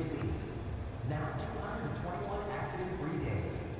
AC. Now 221 accident-free days.